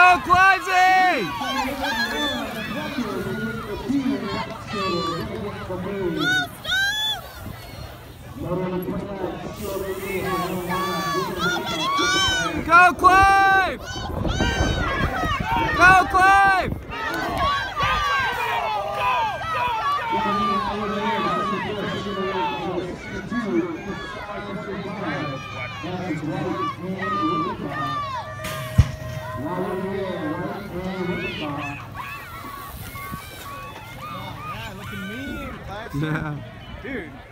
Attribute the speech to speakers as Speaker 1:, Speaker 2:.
Speaker 1: Go, Quincy! Go, Clive! Go, Clive!
Speaker 2: Yeah, looking mean. Class.
Speaker 1: Yeah.